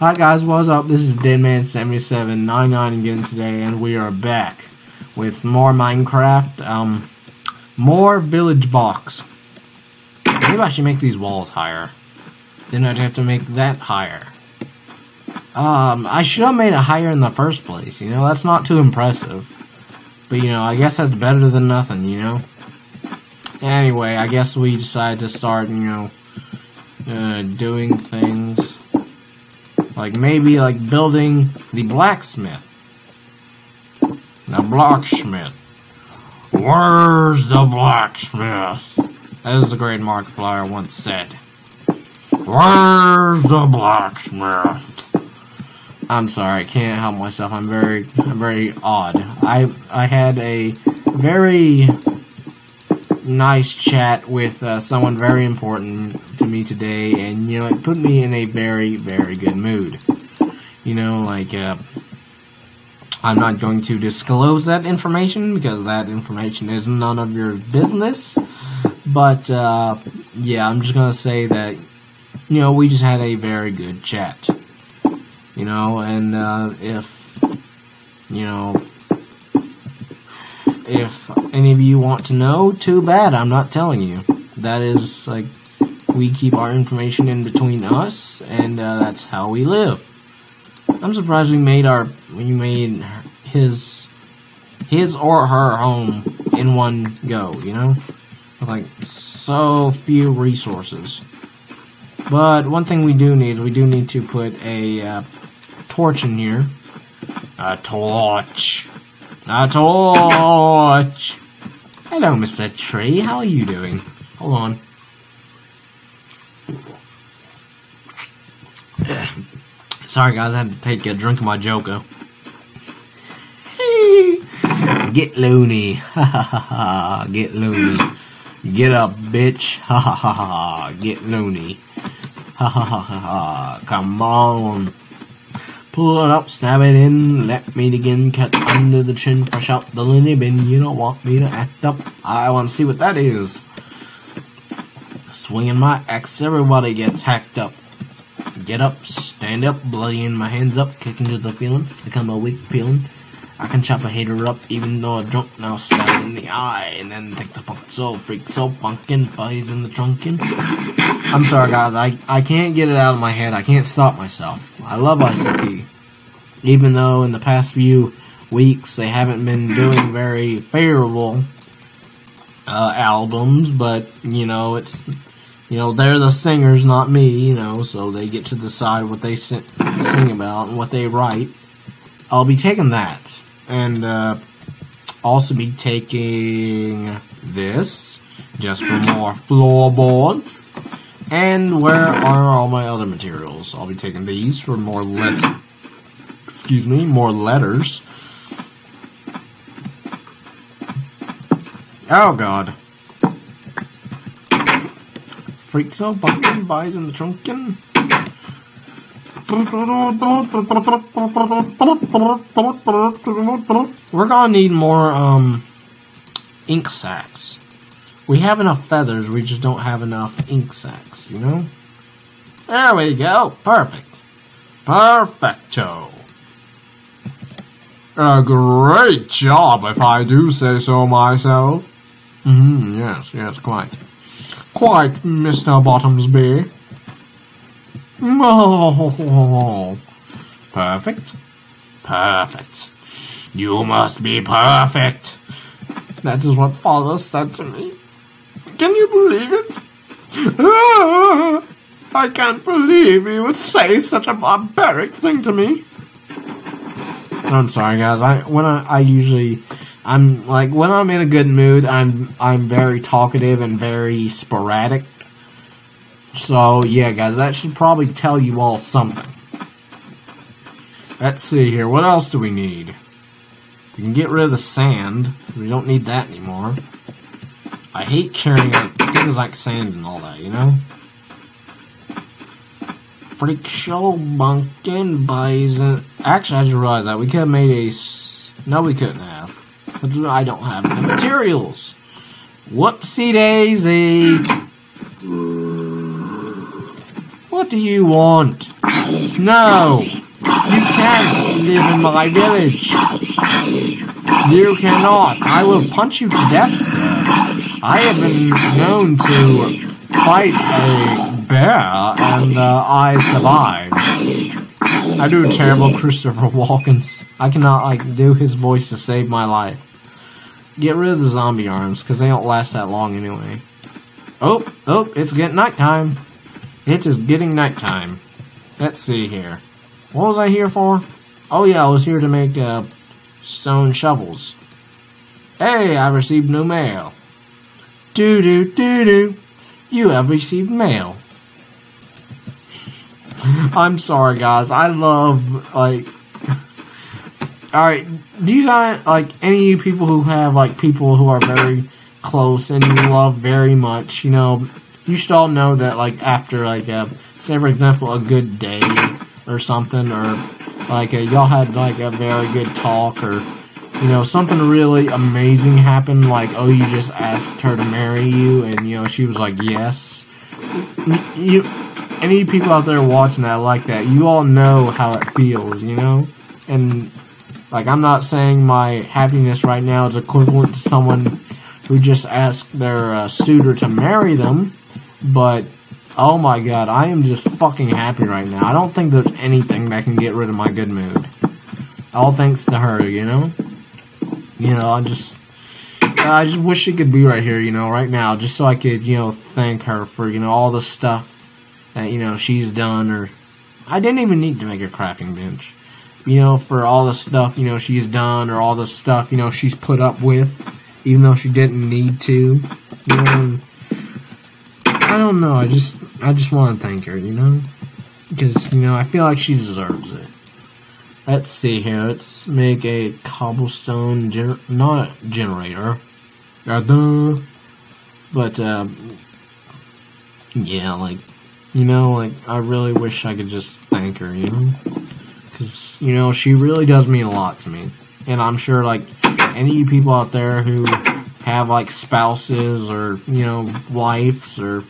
Hi guys, what's up? This is Deadman7799 again today, and we are back with more Minecraft, um, more Village Box. Maybe I should make these walls higher. Then I'd have to make that higher. Um, I should have made it higher in the first place, you know, that's not too impressive. But, you know, I guess that's better than nothing, you know? Anyway, I guess we decided to start, you know, uh, doing things. Like maybe like building the blacksmith. The blacksmith. Where's the blacksmith? As the great Markiplier once said. Where's the blacksmith? I'm sorry, I can't help myself. I'm very, very odd. I, I had a very nice chat with uh, someone very important to me today, and you know, it put me in a very, very good mood. You know, like, uh, I'm not going to disclose that information because that information is none of your business. But, uh, yeah, I'm just gonna say that, you know, we just had a very good chat. You know, and, uh, if, you know, if any of you want to know, too bad. I'm not telling you. That is like we keep our information in between us, and uh, that's how we live. I'm surprised we made our we made his his or her home in one go. You know, with like so few resources. But one thing we do need, is we do need to put a uh, torch in here. A torch. A torch! Hello, Mr. Tree. How are you doing? Hold on. Sorry, guys. I had to take a drink of my Joko. Get loony. Get loony. Get up, bitch. Get loony. Come on. Pull it up, stab it in, let me begin, cut under the chin, fresh out the loony bin. You don't want me to act up. I want to see what that is. Swinging my axe, everybody gets hacked up. Get up, stand up, bloodying my hands up, kicking to the feeling, become a weak feeling. I can chop a hater up, even though a drunk now stab in the eye, and then take the punk so freak so punkin, bodies in the trunkin. I'm sorry guys, I, I can't get it out of my head, I can't stop myself. I love ICP. Even though in the past few weeks they haven't been doing very favorable uh, albums, but you know, it's you know, they're the singers, not me, you know, so they get to decide what they sing, sing about and what they write. I'll be taking that and uh, also be taking this just for more floorboards. And where are all my other materials? I'll be taking these for more let excuse me, more letters. Oh god. Freak so bumpkin buys in the trunkin. We're gonna need more um ink sacks. We have enough feathers, we just don't have enough ink sacks, you know? There we go. Perfect. Perfecto. A great job, if I do say so myself. Mm hmm, yes, yes, quite. Quite, Mr. Bottomsby. Oh, perfect. Perfect. You must be perfect. That is what father said to me. Can you believe it? Ah, I can't believe he would say such a barbaric thing to me. I'm sorry, guys. I when I, I usually I'm like when I'm in a good mood, I'm I'm very talkative and very sporadic. So yeah, guys, that should probably tell you all something. Let's see here. What else do we need? We can get rid of the sand. We don't need that anymore. I hate carrying things like sand and all that, you know? Freak show bunkin' bison. Actually, I just realized that we could have made a. No, we couldn't I don't have the materials. Whoopsie daisy. What do you want? No! You can't live in my village! You cannot! I will punch you to death, sir! I have been known to fight a bear, and uh, I survived. I do terrible Christopher Walkens. I cannot like do his voice to save my life. Get rid of the zombie arms, because they don't last that long anyway. Oh, oh, it's getting nighttime. It is getting nighttime. Let's see here. What was I here for? Oh yeah, I was here to make uh, stone shovels. Hey, I received new mail. Doo doo doo doo. You have received mail. I'm sorry, guys. I love like. All right, do you guys like any people who have like people who are very close and you love very much? You know, you should all know that like after like a, say for example a good day or something or like a, y'all had like a very good talk or you know something really amazing happened like oh you just asked her to marry you and you know she was like yes you any people out there watching that like that you all know how it feels you know and like i'm not saying my happiness right now is equivalent to someone who just asked their uh, suitor to marry them but oh my god i am just fucking happy right now. I don't think there's anything that can get rid of my good mood. All thanks to her you know? You know i just i just wish she could be right here you know right now just so i could you know thank her for you know all the stuff that you know she's done or I didn't even need to make a crafting bench. You know, for all the stuff, you know, she's done or all the stuff, you know, she's put up with, even though she didn't need to. You know, I don't know, I just I just want to thank her, you know? Because, you know, I feel like she deserves it. Let's see here. Let's make a cobblestone gener- not generator. Uh, but um, yeah, like you know, like I really wish I could just thank her, you know, because you know she really does mean a lot to me, and I'm sure like any people out there who have like spouses or you know wives or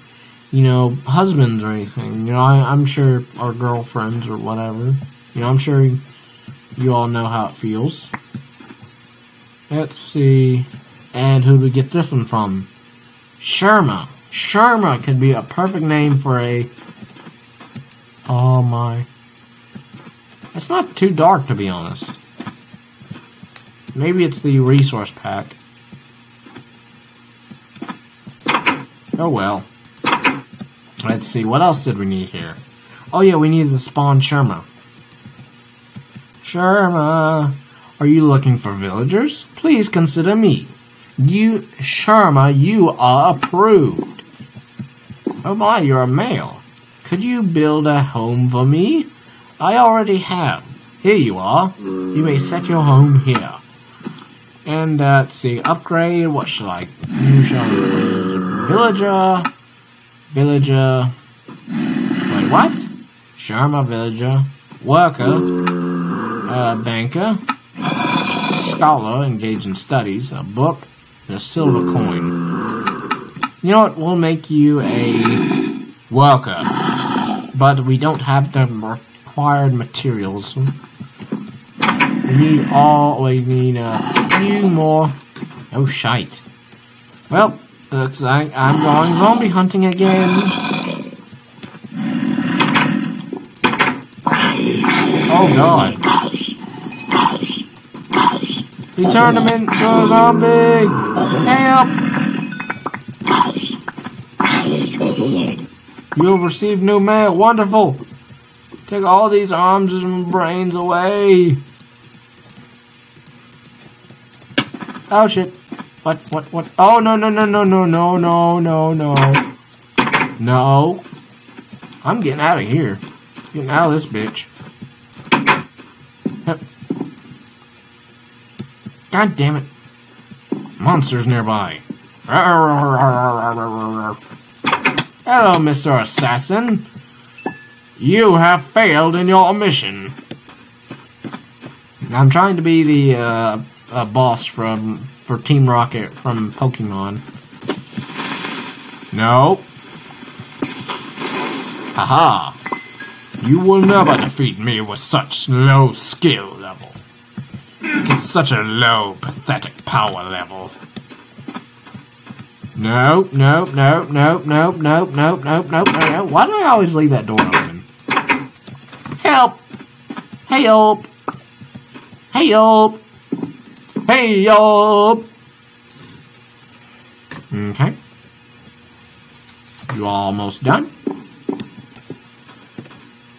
you know husbands or anything, you know, I, I'm sure our girlfriends or whatever, you know, I'm sure you all know how it feels. Let's see, and who do we get this one from? Sherma. Sherma could be a perfect name for a. Oh my. It's not too dark to be honest. Maybe it's the resource pack. Oh well. Let's see, what else did we need here? Oh yeah, we needed to spawn Sherma. Sherma, are you looking for villagers? Please consider me. You, Sherma, you are approved. Oh my, you're a male. Could you build a home for me? I already have. Here you are. You may set your home here. And uh, let's see, upgrade. What shall I? You villager, villager. Wait, what? Sharma villager, worker, uh, banker, scholar engaged in studies, a book, and a silver coin. You know what? We'll make you a worker, but we don't have the required materials. We need all. We need a few more. Oh shite! Well, looks like I'm going zombie hunting again. Oh god! He turned him into a zombie! Help! You have received new mail. Wonderful. Take all these arms and brains away. Oh shit. What, what, what? Oh, no, no, no, no, no, no, no, no, no. No. I'm getting out of here. Getting out of this bitch. God damn it. Monsters nearby. Hello, Mr. Assassin. You have failed in your mission. I'm trying to be the uh, uh, boss from for Team Rocket from Pokemon. No. Haha. You will never defeat me with such low skill level. With such a low, pathetic power level. Nope, nope, nope, nope, nope, nope, nope, nope, nope, nope. Why do I always leave that door open? Help! Hey help! Hey help! Hey help! Okay. You almost done?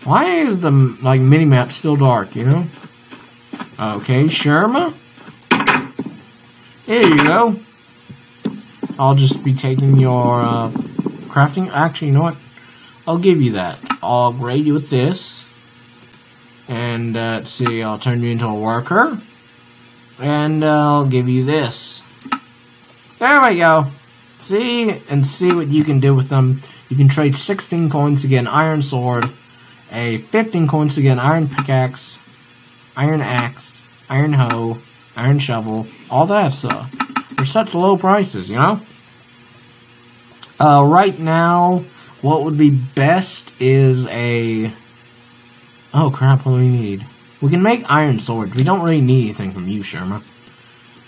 Why is the like mini map still dark? You know. Okay, Sherma. There you go. I'll just be taking your uh, crafting. Actually, you know what? I'll give you that. I'll grade you with this. And uh, let's see, I'll turn you into a worker. And uh, I'll give you this. There we go. See and see what you can do with them. You can trade 16 coins to get an iron sword, a 15 coins to get an iron pickaxe, iron axe, iron hoe, iron shovel, all that stuff. For such low prices, you know? Uh, right now, what would be best is a... Oh crap, what do we need? We can make iron swords. We don't really need anything from you, Sherma.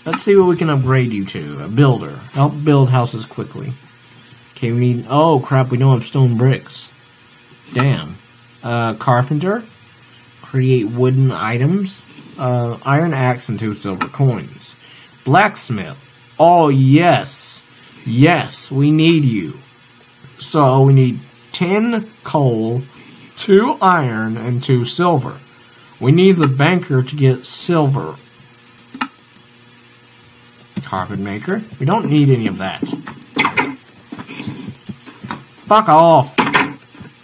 Let's see what we can upgrade you to. A builder. Help build houses quickly. Okay, we need... Oh crap, we don't have stone bricks. Damn. Uh, carpenter. Create wooden items. Uh, iron axe and two silver coins. Blacksmith. Oh, yes. Yes, we need you. So we need 10 coal, 2 iron, and 2 silver. We need the banker to get silver. Carpet maker. We don't need any of that. Fuck off,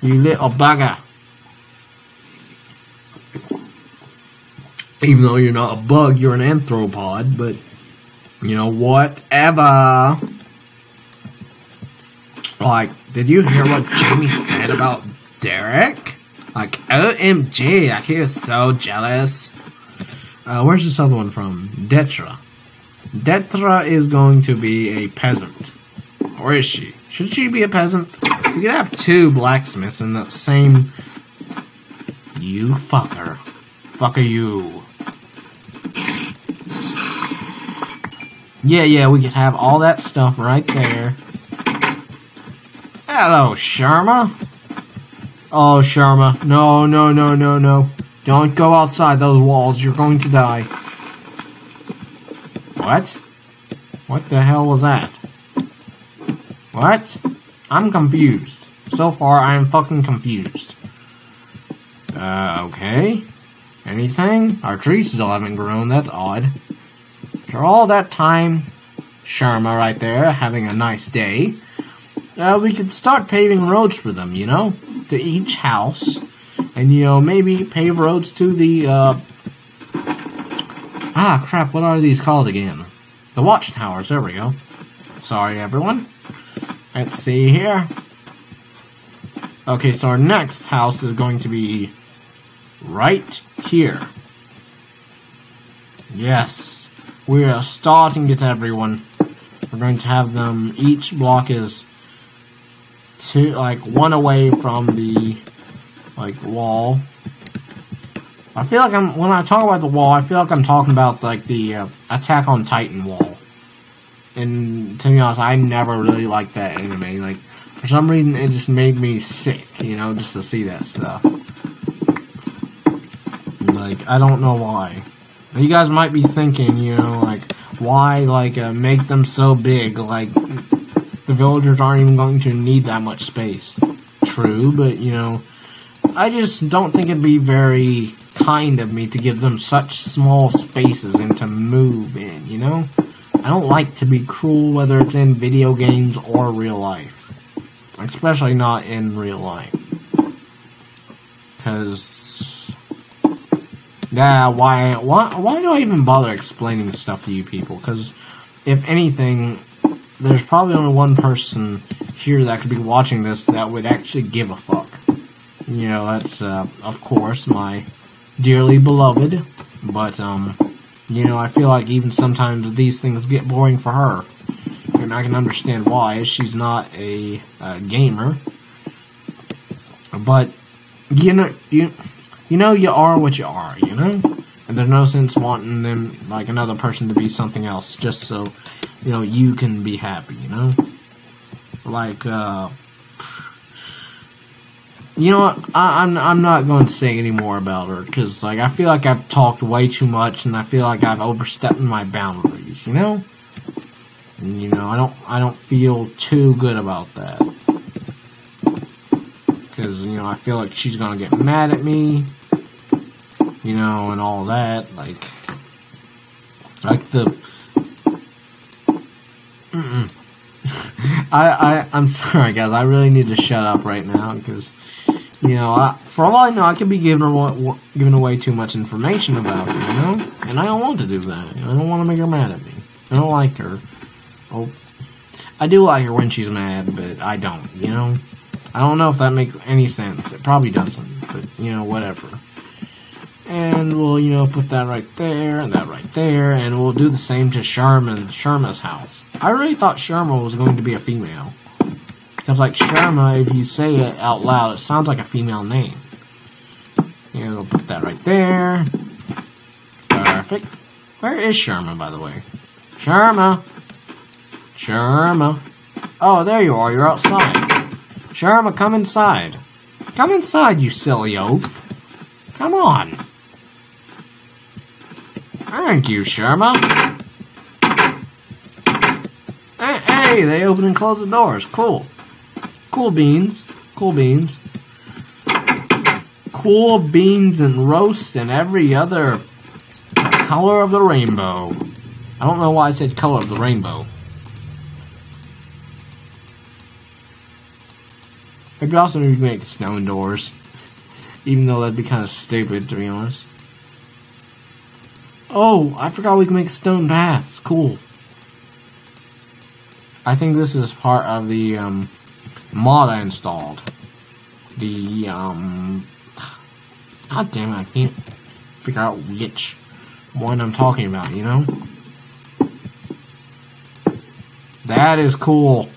you little bugger. Even though you're not a bug, you're an anthropod, but you know, whatever. Like, did you hear what Jamie said about Derek? Like, OMG, like he was so jealous. Uh, where's this other one from? Detra. Detra is going to be a peasant. Or is she? Should she be a peasant? You could have two blacksmiths in the same. You fucker. Fucker you. Yeah, yeah, we could have all that stuff right there. Hello, Sharma. Oh, Sharma. No, no, no, no, no. Don't go outside those walls. You're going to die. What? What the hell was that? What? I'm confused. So far, I am fucking confused. Uh, okay. Anything? Our trees still haven't grown. That's odd. After all that time, Sharma right there, having a nice day, uh, we could start paving roads for them, you know? To each house. And, you know, maybe pave roads to the, uh... Ah, crap, what are these called again? The watchtowers, there we go. Sorry, everyone. Let's see here. Okay, so our next house is going to be right here. Yes, we are starting it, everyone. We're going to have them, each block is two, like, one away from the, like, wall. I feel like I'm, when I talk about the wall, I feel like I'm talking about, like, the uh, Attack on Titan wall. And, to be honest, I never really liked that anime. Like, for some reason, it just made me sick, you know, just to see that stuff. Like, I don't know why. You guys might be thinking, you know, like, why, like, uh, make them so big? Like, the villagers aren't even going to need that much space. True, but, you know, I just don't think it'd be very kind of me to give them such small spaces and to move in, you know? I don't like to be cruel whether it's in video games or real life. Especially not in real life. Because... Yeah, why, why, why do I even bother explaining stuff to you people? Because, if anything, there's probably only one person here that could be watching this that would actually give a fuck. You know, that's, uh, of course, my dearly beloved. But, um, you know, I feel like even sometimes these things get boring for her. And I can understand why. She's not a uh, gamer. But you know you you know you are what you are, you know? And there's no sense wanting them like another person to be something else just so you know you can be happy, you know? Like uh you know what? I, I'm I'm not going to say any more about her because like I feel like I've talked way too much and I feel like I've overstepped my boundaries. You know, and, you know I don't I don't feel too good about that because you know I feel like she's gonna get mad at me. You know, and all that like like the. I, I, I'm sorry, guys. I really need to shut up right now because you know, I, for all I know, I could be giving her giving away too much information about her, you know, and I don't want to do that. I don't want to make her mad at me. I don't like her. Oh, I do like her when she's mad, but I don't. You know, I don't know if that makes any sense. It probably doesn't, but you know, whatever. And we'll, you know, put that right there and that right there, and we'll do the same to Sherman, Sherma's house. I really thought Sharma was going to be a female. Because, like, Sharma, if you say it out loud, it sounds like a female name. You know, put that right there. Perfect. Where is Sharma, by the way? Sharma! Sharma! Oh, there you are. You're outside. Sharma, come inside. Come inside, you silly oaf. Come on. Thank you, Sherma. Hey, hey, they open and close the doors. Cool. Cool beans. Cool beans. Cool beans and roast and every other color of the rainbow. I don't know why I said color of the rainbow. Maybe also maybe make snow doors. Even though that'd be kind of stupid, to be honest. Oh, I forgot we can make stone baths. Cool. I think this is part of the um, mod I installed. The, um, god damn it, I can't figure out which one I'm talking about, you know? That is cool.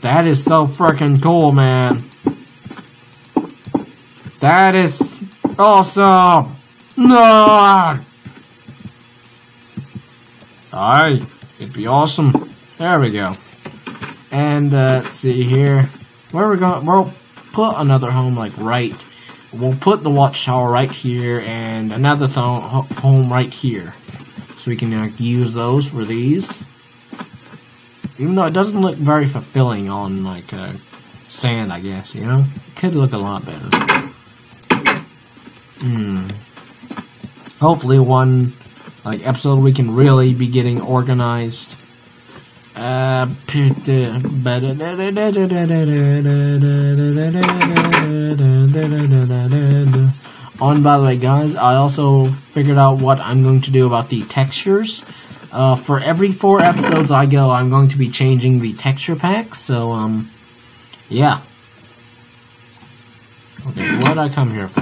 That is so freaking cool, man. That is awesome. No. Alright, it'd be awesome. There we go. And uh, let's see here. Where are we going? We'll put another home like right. We'll put the watchtower right here and another th home right here. So we can uh, use those for these. Even though it doesn't look very fulfilling on like uh, sand, I guess, you know? It could look a lot better. Hmm. Hopefully one like episode we can really be getting organized. Uh, on by the way, guys, I also figured out what I'm going to do about the textures. Uh, for every four episodes I go, I'm going to be changing the texture pack. So, um, yeah. Okay, what did I come here for?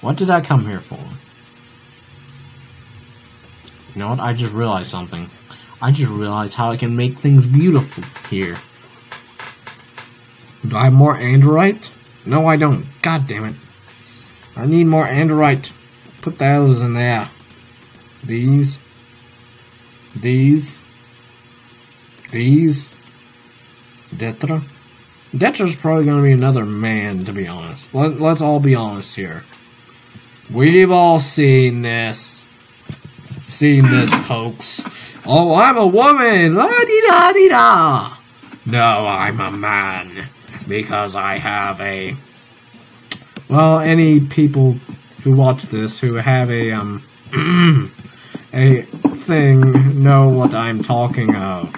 What did I come here for? You know what? I just realized something. I just realized how I can make things beautiful here. Do I have more Android? No, I don't. God damn it. I need more Android. Put those in there. These. These. These. Detra. Detra's probably going to be another man, to be honest. Let, let's all be honest here. We've all seen this. Seen this hoax. Oh, I'm a woman! La-di-da-di-da! No, I'm a man. Because I have a... Well, any people who watch this who have a, um... a thing know what I'm talking of.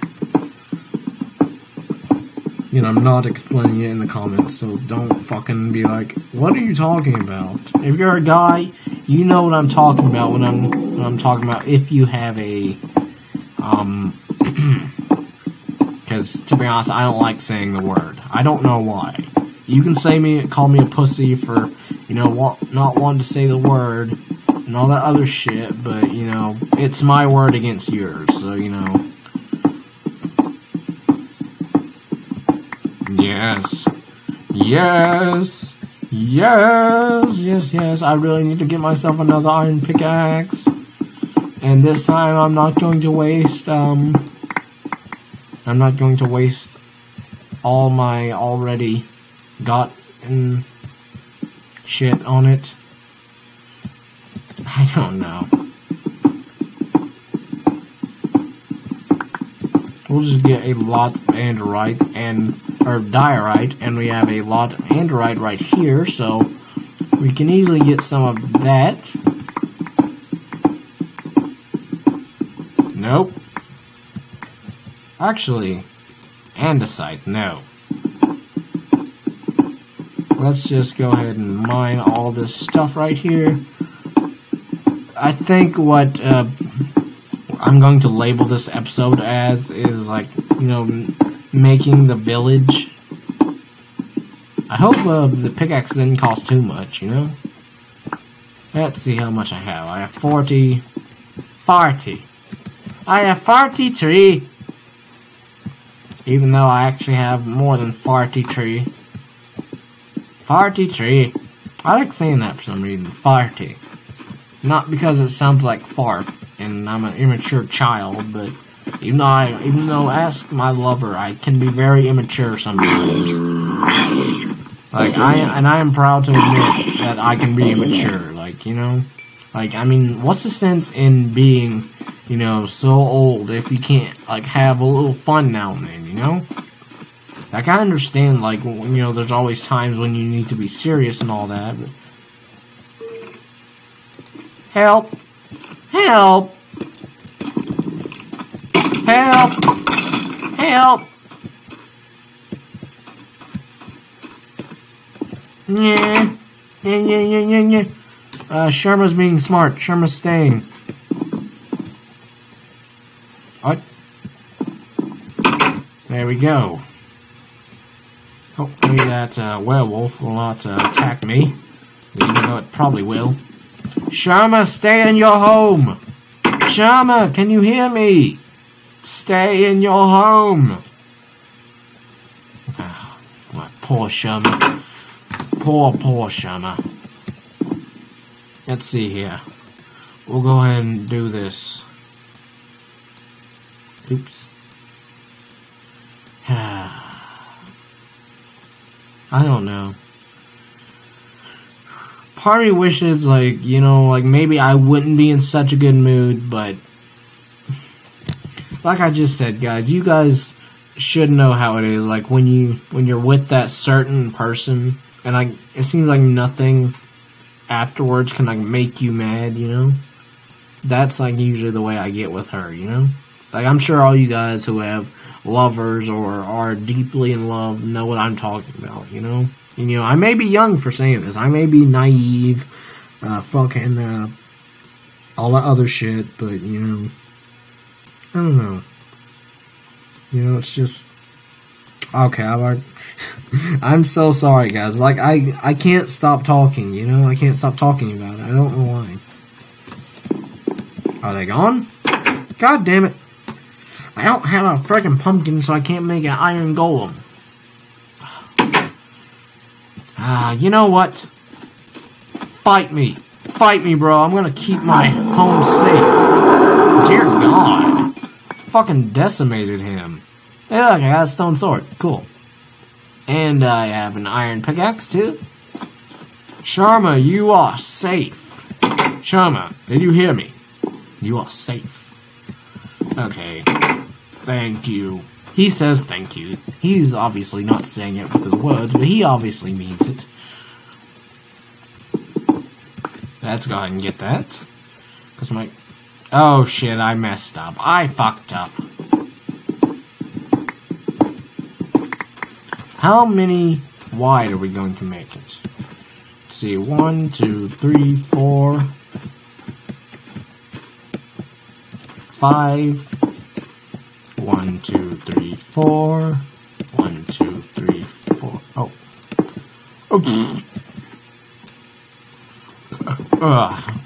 You know, I'm not explaining it in the comments, so don't fucking be like, what are you talking about? If you're a guy, you know what I'm talking about when I'm when I'm talking about if you have a um, because to be honest, I don't like saying the word. I don't know why. You can say me, call me a pussy for, you know, not wanting to say the word and all that other shit, but you know, it's my word against yours. So you know. Yes. Yes. Yes, yes, yes. I really need to get myself another iron pickaxe. And this time I'm not going to waste, um... I'm not going to waste all my already gotten shit on it. I don't know. We'll just get a lot of andesite and or diorite, and we have a lot of andesite right here, so we can easily get some of that. Nope. Actually, andesite, no. Let's just go ahead and mine all this stuff right here. I think what uh, I'm going to label this episode as is like, you know, making the village. I hope uh, the pickaxe didn't cost too much, you know? Let's see how much I have. I have 40. 40. I have 43. Even though I actually have more than 43. 43. I like saying that for some reason. 40. Not because it sounds like fart and I'm an immature child, but even though I, even though ask my lover, I can be very immature sometimes. Like I and I am proud to admit that I can be immature. Like you know, like I mean, what's the sense in being, you know, so old if you can't like have a little fun now and then? You know. Like I understand, like you know, there's always times when you need to be serious and all that. But help! Help! Help! Help! Yeah. Yeah, yeah, yeah, yeah. Uh, Sharma's being smart. Sharma's staying. What? There we go. Hopefully that uh, werewolf will not uh, attack me. Even though it probably will. Sharma, stay in your home! Sharma, can you hear me? Stay in your home! Oh, my poor Sharma. Poor, poor Sharma. Let's see here. We'll go ahead and do this. Oops. Ah. I don't know part wishes like you know like maybe I wouldn't be in such a good mood, but like I just said, guys, you guys should know how it is. Like when you when you're with that certain person, and like it seems like nothing afterwards can like make you mad. You know, that's like usually the way I get with her. You know, like I'm sure all you guys who have lovers or are deeply in love know what I'm talking about. You know. And, you know, I may be young for saying this. I may be naive, uh, fucking, uh, all that other shit, but, you know, I don't know. You know, it's just, okay, I'm, I'm so sorry, guys. Like, I, I can't stop talking, you know? I can't stop talking about it. I don't know why. Are they gone? God damn it. I don't have a freaking pumpkin, so I can't make an iron golem. Ah, you know what? Fight me. Fight me, bro. I'm gonna keep my home safe. Dear God. Fucking decimated him. Hey, look, I got a stone sword. Cool. And I have an iron pickaxe, too. Sharma, you are safe. Sharma, did you hear me? You are safe. Okay. Thank you. He says thank you. He's obviously not saying it with his words, but he obviously means it. Let's go ahead and get that. Because my... Oh shit, I messed up. I fucked up. How many wide are we going to make it? Let's see, one, two, three, four, five, four. One, two, three, four. Oh. Oh. Uh, Ugh.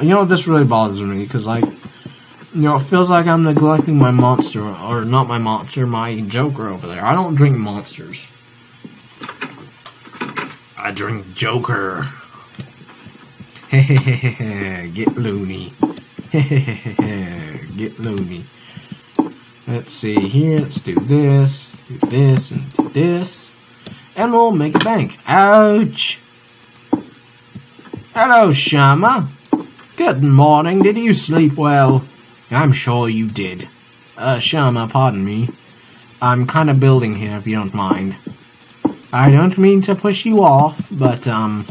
You know, this really bothers me because, like, you know, it feels like I'm neglecting my monster, or not my monster, my Joker over there. I don't drink monsters. I I drink Joker. Get loony. Get loony. Let's see here. Let's do this, do this, and do this. And we'll make a bank. Ouch! Hello, Shama. Good morning. Did you sleep well? I'm sure you did. Uh, Shama, pardon me. I'm kind of building here, if you don't mind. I don't mean to push you off, but, um,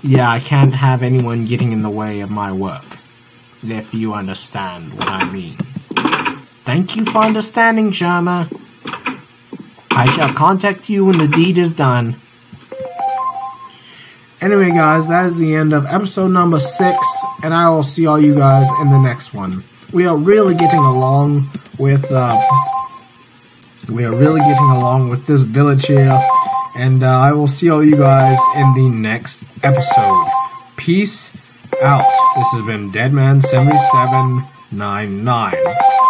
yeah, I can't have anyone getting in the way of my work. If you understand what I mean. Thank you for understanding, Sharma. I shall contact you when the deed is done. Anyway, guys, that is the end of episode number six, and I will see all you guys in the next one. We are really getting along with, uh, we are really getting along with this village here, and uh, I will see all you guys in the next episode. Peace out. This has been Deadman7799.